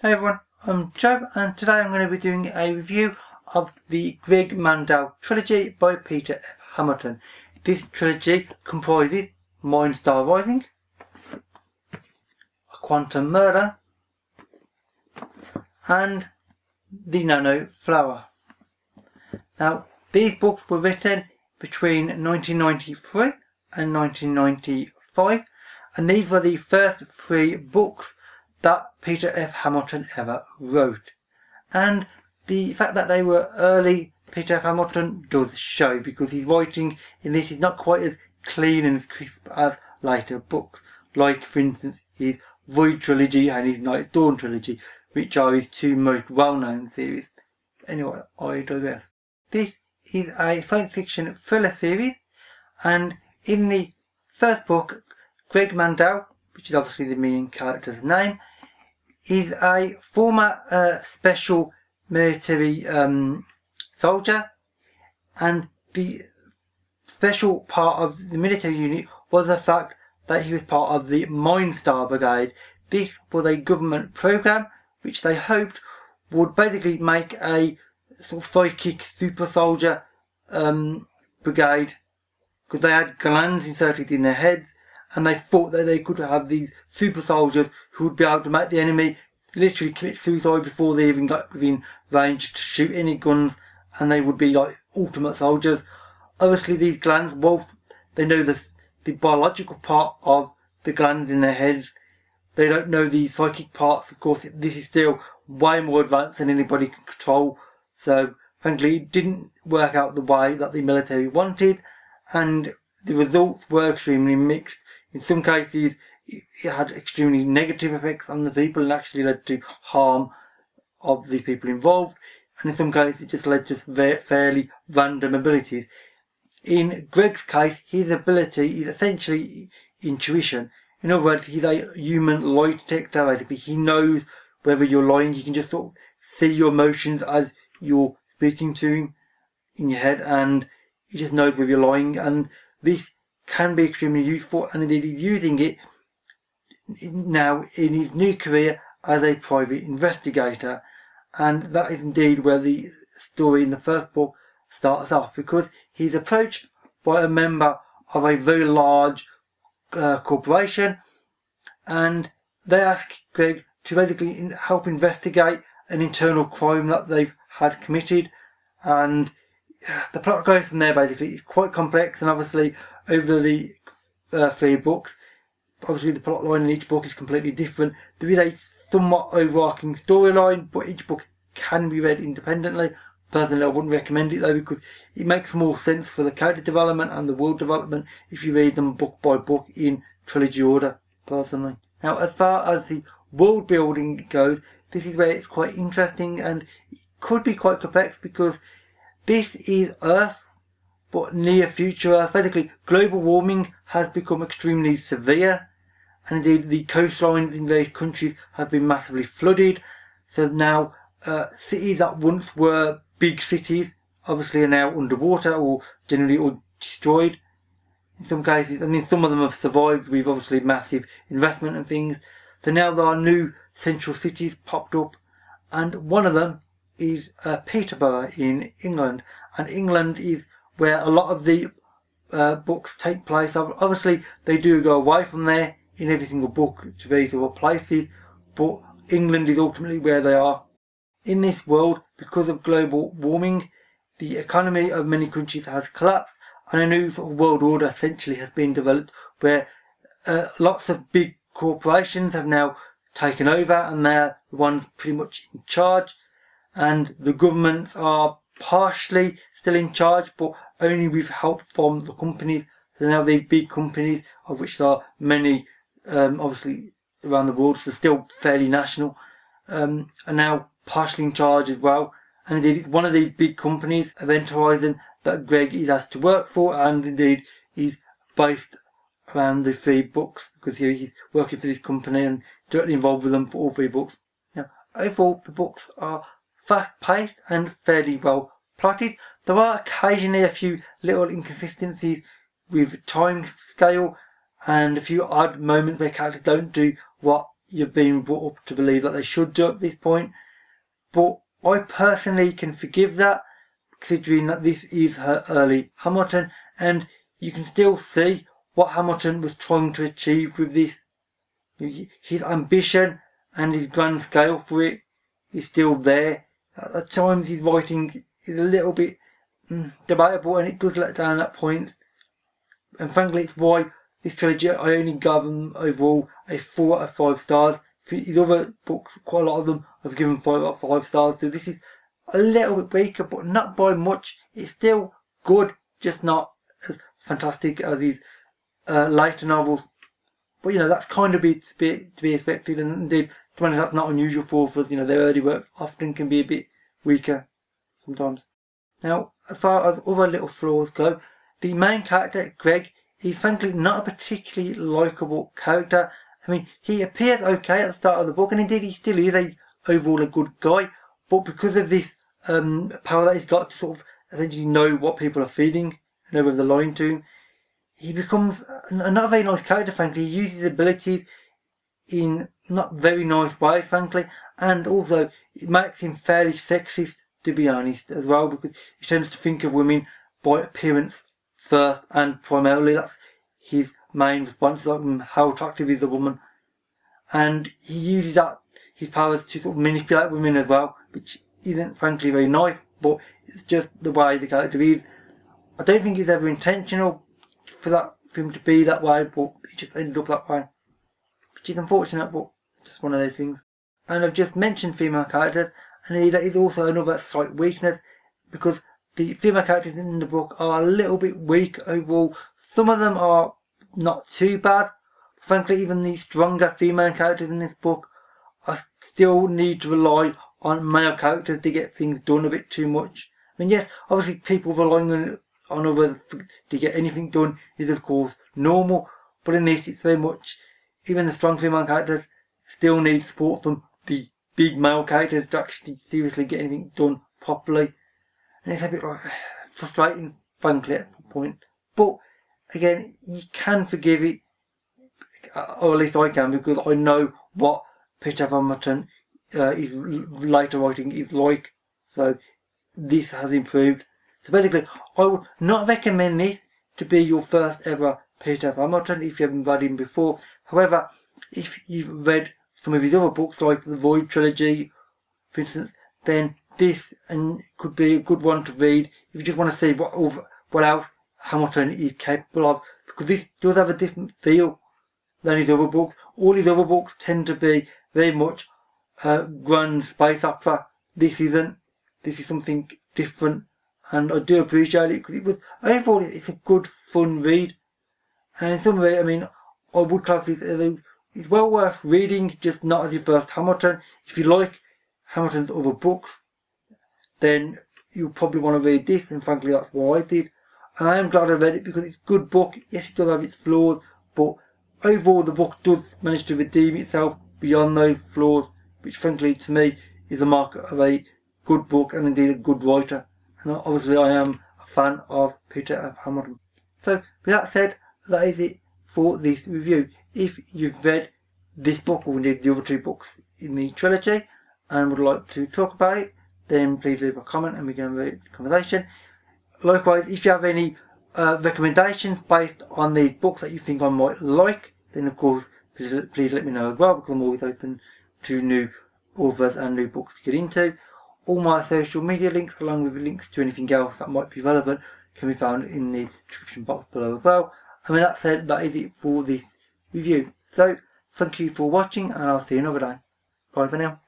Hey everyone, I'm Joe and today I'm going to be doing a review of the Greg Mandel trilogy by Peter F. Hamilton. This trilogy comprises Mindstar Rising, A Quantum Murder, and The Nano Flower. Now, these books were written between 1993 and 1995 and these were the first three books that Peter F. Hamilton ever wrote. And the fact that they were early Peter F. Hamilton does show because his writing in this is not quite as clean and crisp as later books, like for instance his Void trilogy and his Night Dawn trilogy, which are his two most well-known series. Anyway, I digress. This is a science fiction thriller series, and in the first book, Greg Mandel, which is obviously the main character's name, is a former uh, special military um, soldier, and the special part of the military unit was the fact that he was part of the Mindstar Brigade. This was a government program which they hoped would basically make a sort of psychic super soldier um, brigade because they had glands inserted in their heads and they thought that they could have these super soldiers who would be able to make the enemy literally commit suicide before they even got within range to shoot any guns and they would be like ultimate soldiers. Obviously these glands, whilst they know the, the biological part of the glands in their head, they don't know the psychic parts. Of course, this is still way more advanced than anybody can control. So, frankly, it didn't work out the way that the military wanted, and the results were extremely mixed. In some cases, it had extremely negative effects on the people and actually led to harm of the people involved. And in some cases, it just led to fairly random abilities. In Greg's case, his ability is essentially intuition. In other words, he's a human lie detector. Basically, he knows whether you're lying. He can just sort of see your emotions as you're speaking to him in your head, and he just knows whether you're lying. And this can be extremely useful, and indeed he's using it now in his new career as a private investigator. And that is indeed where the story in the first book starts off, because he's approached by a member of a very large uh, corporation, and they ask Greg to basically help investigate an internal crime that they've had committed, and the plot goes from there basically. It's quite complex, and obviously over the uh, three books, obviously the plot line in each book is completely different. There is a somewhat overarching storyline, but each book can be read independently. Personally, I wouldn't recommend it though because it makes more sense for the character development and the world development if you read them book by book in trilogy order, personally. Now, as far as the world building goes, this is where it's quite interesting and it could be quite complex because this is Earth, but near future. Basically, global warming has become extremely severe, and indeed the coastlines in various countries have been massively flooded. So now, uh, cities that once were big cities obviously are now underwater or generally or destroyed. In some cases, I mean, some of them have survived with obviously massive investment and things. So now there are new central cities popped up, and one of them is uh, Peterborough in England, and England is where a lot of the uh, books take place. Obviously, they do go away from there in every single book to these other places, but England is ultimately where they are. In this world, because of global warming, the economy of many countries has collapsed, and a new sort of world order essentially has been developed where uh, lots of big corporations have now taken over and they're the ones pretty much in charge and the governments are partially still in charge, but only with help from the companies. So now these big companies, of which there are many, um, obviously around the world, so still fairly national, um, are now partially in charge as well. And indeed, it's one of these big companies, Event Horizon, that Greg is asked to work for, and indeed he's based around the three books because he's working for this company and directly involved with them for all three books. Now, overall, the books are fast-paced and fairly well plotted. There are occasionally a few little inconsistencies with time scale and a few odd moments where characters don't do what you've been brought up to believe that they should do at this point. But I personally can forgive that, considering that this is her early Hamilton, and you can still see what Hamilton was trying to achieve with this. His ambition and his grand scale for it is still there. At times his writing is a little bit mm, debatable and it does let down at points. And frankly it's why this trilogy I only gave them overall a 4 out of 5 stars. For his other books, quite a lot of them I've given 5 out of 5 stars. So this is a little bit weaker but not by much. It's still good, just not as fantastic as his uh, later novels. But you know, that's kind of be, to be, to be expected and indeed to be honest, that's not unusual for authors. You know, their early work often can be a bit weaker sometimes. Now, as far as other little flaws go, the main character, Greg, is frankly not a particularly likable character. I mean, he appears okay at the start of the book, and indeed he still is a overall a good guy. But because of this um, power that he's got to sort of essentially know what people are feeling, know whether they're lying to he becomes not a very nice character. Frankly, he uses his abilities in not very nice ways, frankly, and also it makes him fairly sexist, to be honest, as well, because he tends to think of women by appearance first, and primarily that's his main response, like mm, how attractive is the woman, and he uses that his powers to sort of manipulate women as well, which isn't frankly very nice, but it's just the way the character is. I don't think it's ever intentional for that for him to be that way, but it just ended up that way which is unfortunate, but just one of those things. And I've just mentioned female characters, and that is also another slight weakness because the female characters in the book are a little bit weak overall. Some of them are not too bad. Frankly, even the stronger female characters in this book I still need to rely on male characters to get things done a bit too much. I mean, yes, obviously people relying on, on others to get anything done is of course normal, but in this it's very much even the strong female characters still need support from big male characters to actually seriously get anything done properly. And it's a bit like frustrating, frankly, at a point. But again, you can forgive it, or at least I can, because I know what Peter Hamilton uh, is later writing is like. So this has improved. So basically, I would not recommend this to be your first ever Peter Hamilton if you haven't read him before. However, if you've read some of his other books, like the Void trilogy, for instance, then this and could be a good one to read if you just want to see what what else Hamilton is capable of, because this does have a different feel than his other books. All his other books tend to be very much uh, grand space opera. This isn't. This is something different, and I do appreciate it because it was overall it's a good, fun read. And in some way, I mean, I would class this as a, it's well worth reading, just not as your first Hamilton. If you like Hamilton's other books, then you probably want to read this, and frankly, that's what I did. And I am glad I read it because it's a good book. Yes, it does have its flaws, but overall, the book does manage to redeem itself beyond those flaws, which, frankly, to me, is a mark of a good book and indeed a good writer. And obviously, I am a fan of Peter F. Hamilton. So, with that said, that is it for this review. If you've read this book or indeed the other two books in the trilogy and would like to talk about it, then please leave a comment and we can have a conversation. Likewise, if you have any uh, recommendations based on these books that you think I might like, then of course please, please let me know as well because I'm always open to new authors and new books to get into. All my social media links along with links to anything else that might be relevant can be found in the description box below as well. And with that said, that is it for this review. So, thank you for watching and I'll see you another day. Bye for now.